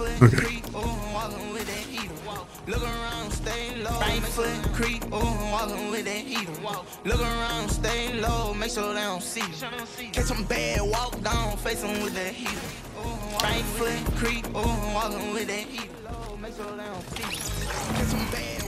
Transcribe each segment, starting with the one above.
Okay. Look around, stay low. Right foot creep, walking with that heater. Look around, stay low, make sure they don't see you. Catch them bad, walk down, face them with that heater. Right foot creep, oh, walking with that heater. Make sure they don't see you. Catch them bad,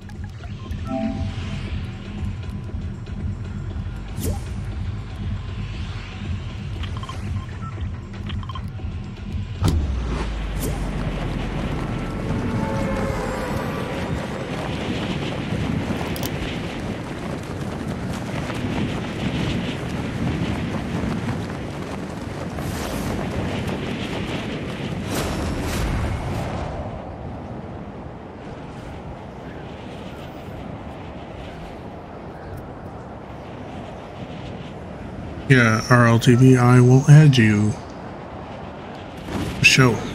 Yeah, RLTV, I will add you. Show.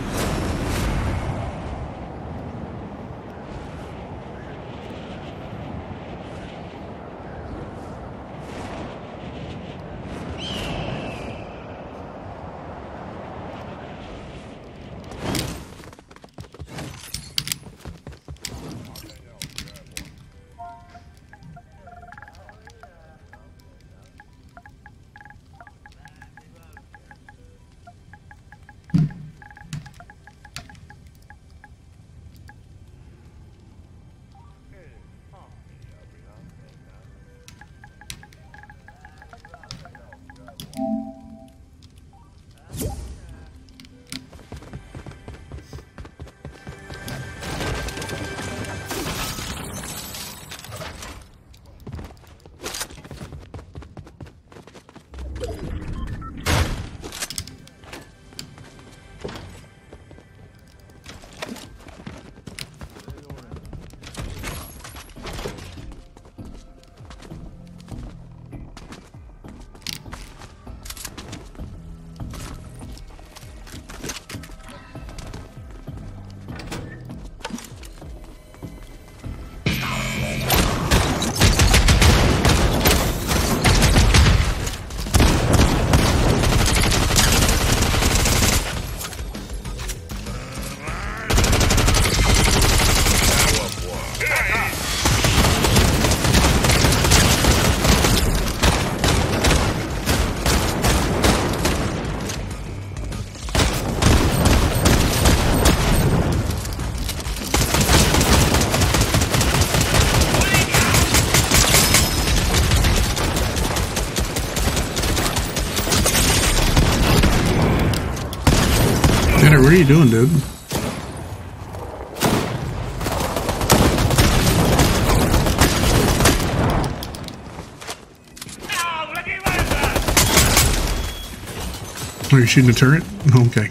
Shooting a turret? Okay.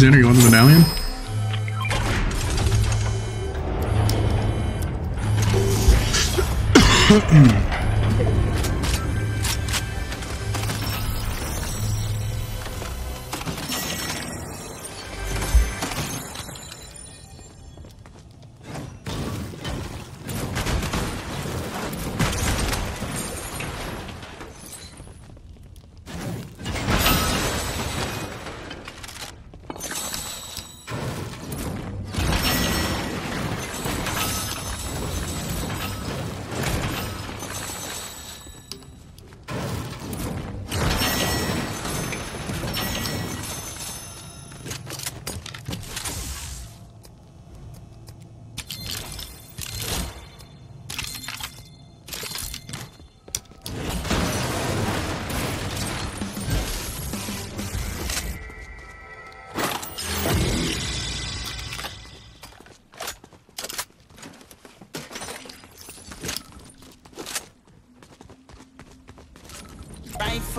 Xander, you want the medallion?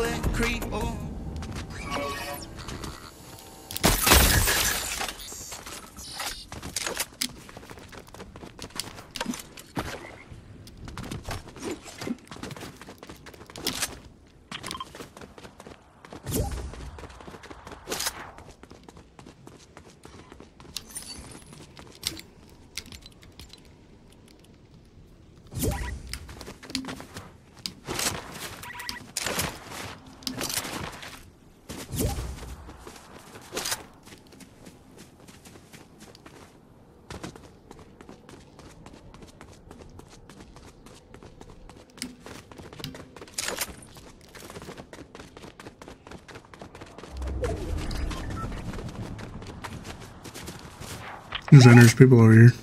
foot creep, ooh. Xander's people over here.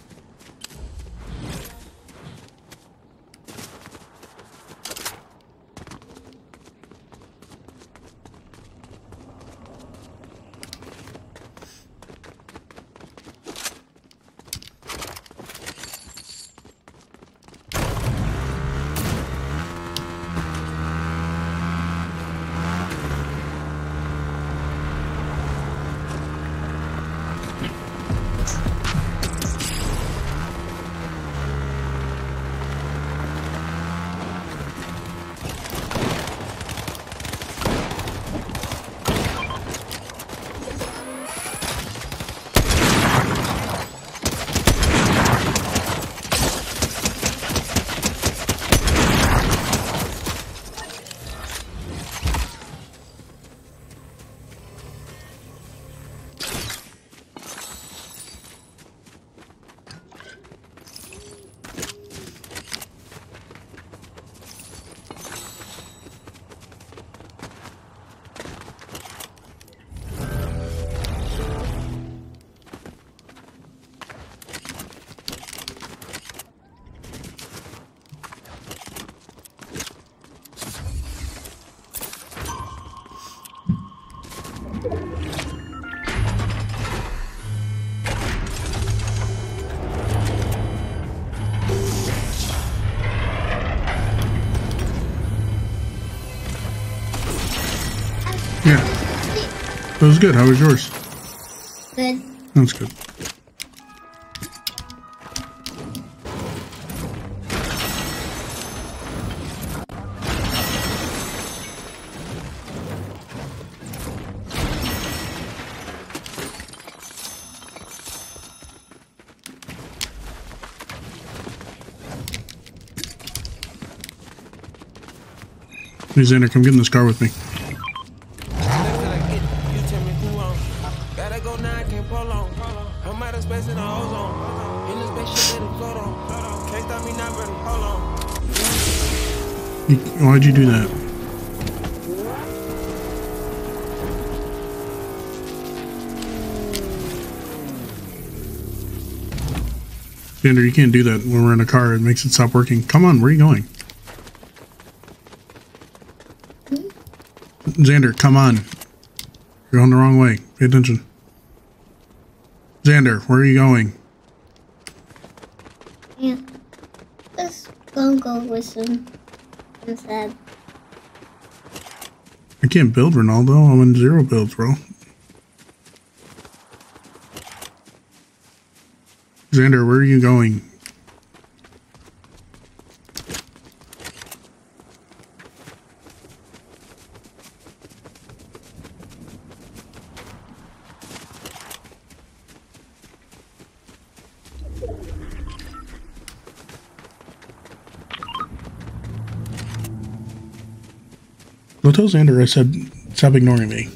Was good. How was yours? Good. That's good. Hey Xander, come get in this car with me. You- do that? Xander, you can't do that when we're in a car. It makes it stop working. Come on, where are you going? Xander, come on. You're going the wrong way. Pay attention. Xander, where are you going? Yeah. Let's go go with him instead. I can't build Ronaldo. I'm in zero builds, bro. Xander, where are you going? Go tell Xander I said stop ignoring me.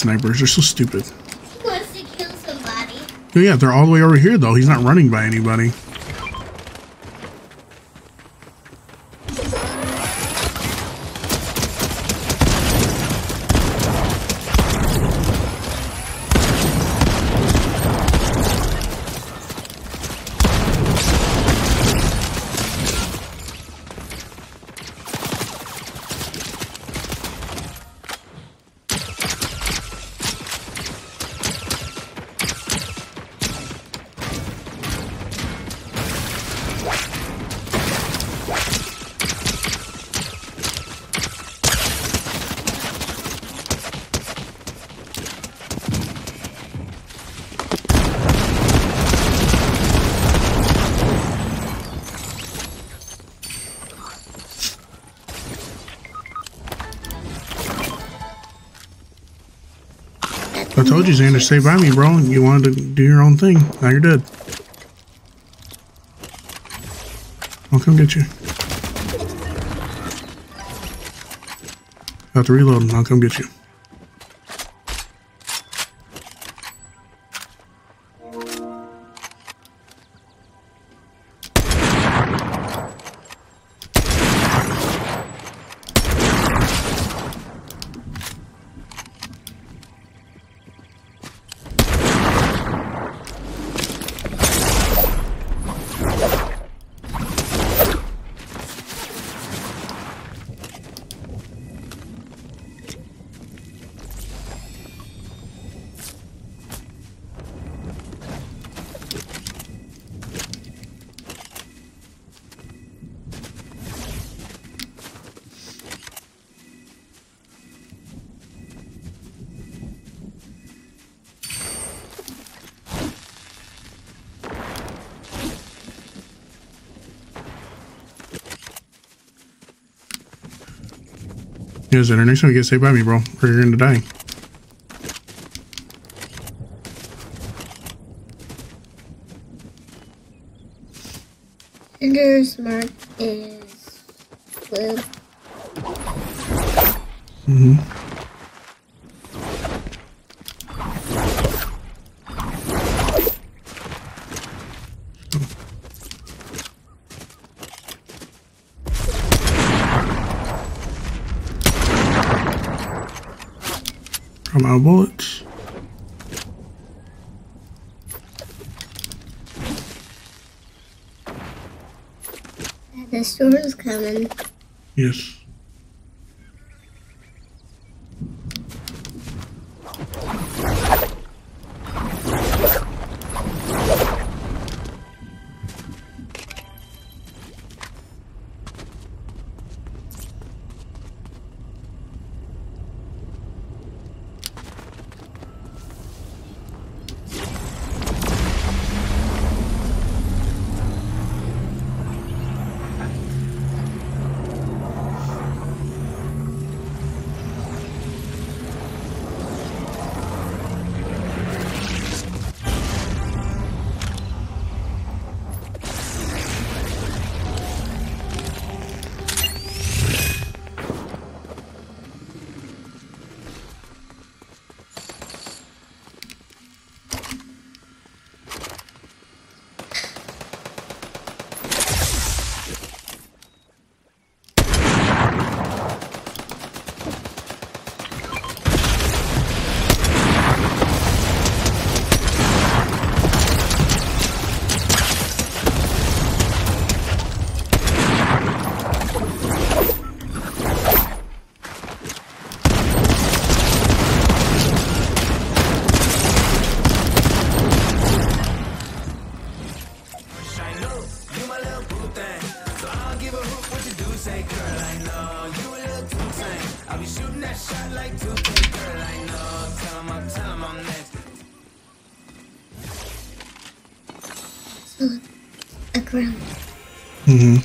Snipers. They're so stupid. He wants to kill somebody. Oh, yeah, they're all the way over here, though. He's not running by anybody. I told you, Xander, stay by me, bro. You wanted to do your own thing. Now you're dead. I'll come get you. Have to reload and I'll come get you. Yeah, Xander, next time you get saved by me, bro, or you're gonna die. Ender's mark is blue. Mm-hmm. Of bullets. The storm's coming. Yes. A ground. Mm-hmm.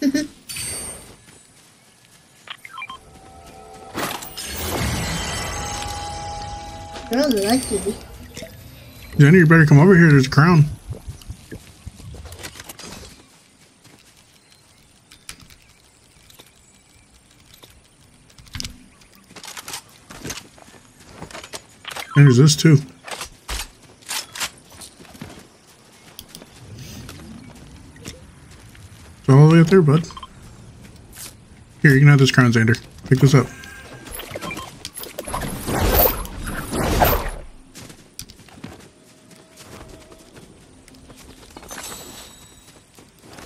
Real lucky. Xander, you better come over here. There's a crown. And this too. It's all the way up there, bud. Here, you can have this crown, Xander. Pick this up.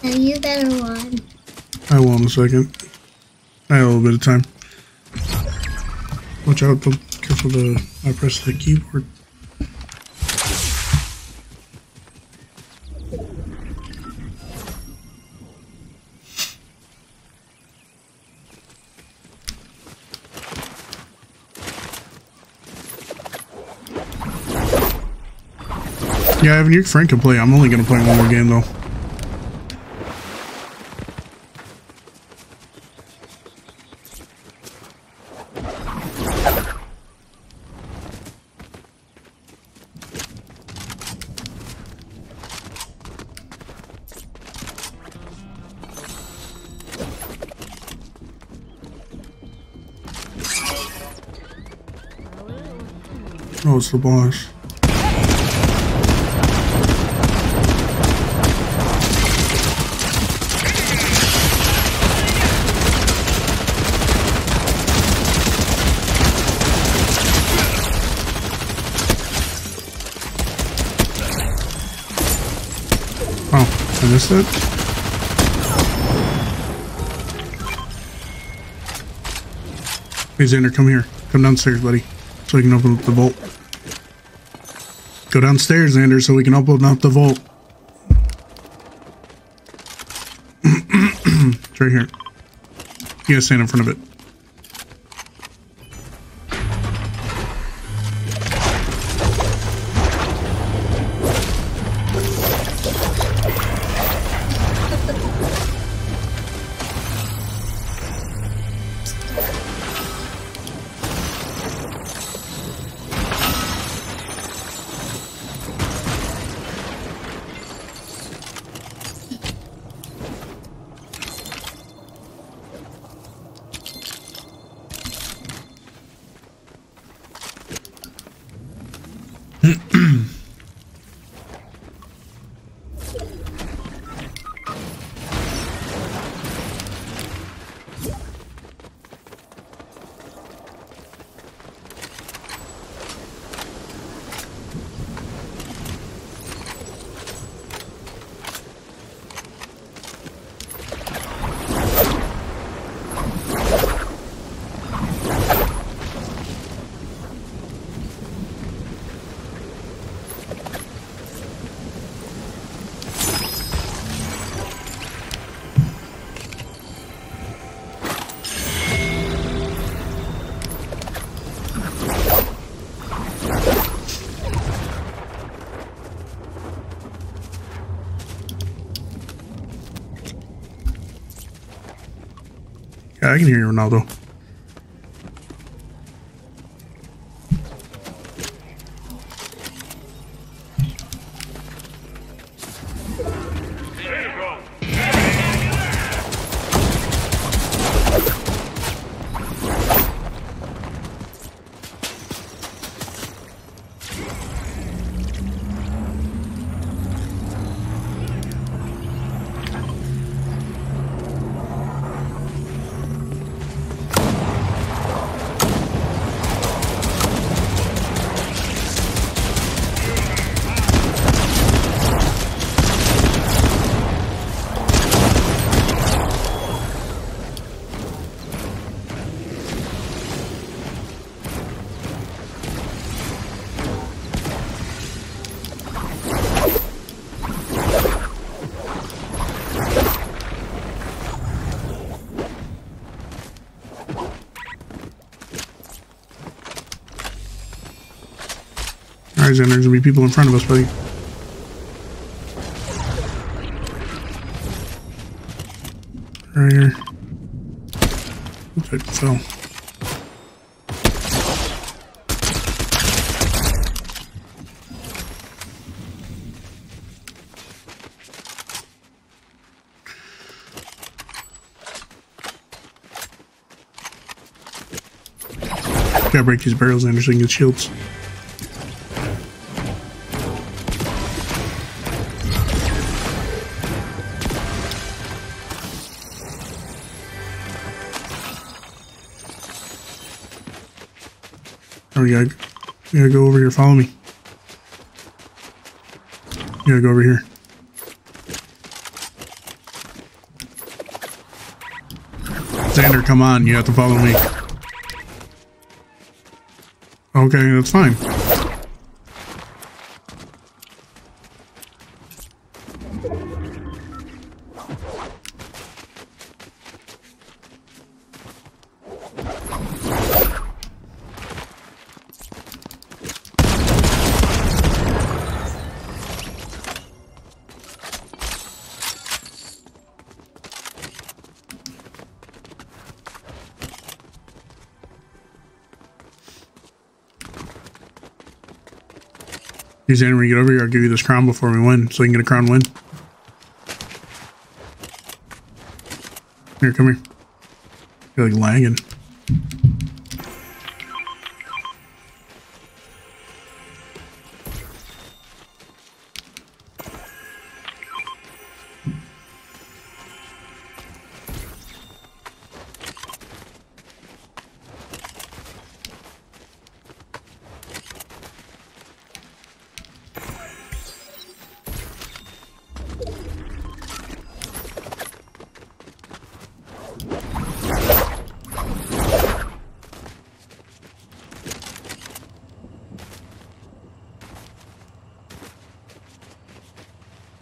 Now you better one. I will in a second. I have a little bit of time. Watch out, don't careful to I press the keyboard. Yeah, Evan, your friend can play. I'm only gonna play one more game though. Oh, it's the boss. Oh, I missed it? Hey Xander, come here. Come downstairs, buddy. So we can open up the vault. Go downstairs, Xander, so we can open up the vault. it's right here. You gotta stand in front of it. I can hear you, Ronaldo. Xander, there's gonna be people in front of us, buddy. Right here. I fell. Gotta break these barrels, Xander, so get shields. We gotta, we gotta go over here. Follow me. You gotta go over here. Xander, come on. You have to follow me. Okay, that's fine. Hey, Xander, when you get over here, I'll give you this crown before we win, so you can get a crown win. Here, come here. You're like lagging.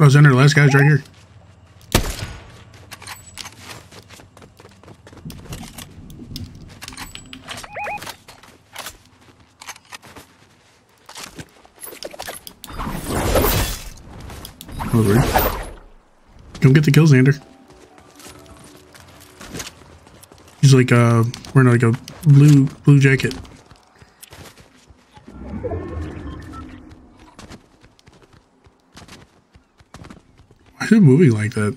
Oh, Xander, the last guy's right here. Over. Don't get the kill, Xander. He's like uh wearing like a blue blue jacket. Is moving like that?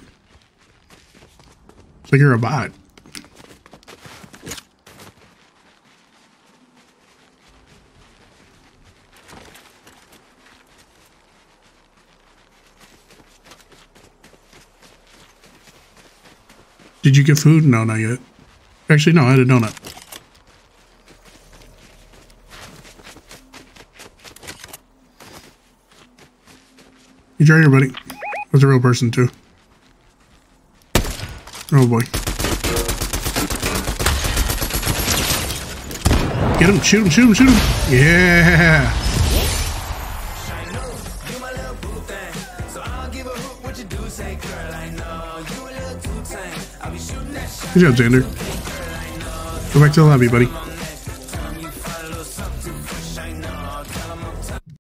It's like you're a bot. Did you get food? No, not yet. Actually, no, I had a donut. You here, buddy. That's a real person, too. Oh, boy. Get him, shoot him, shoot him, shoot him. Yeah. Good job, Xander. Go back to the lobby, buddy.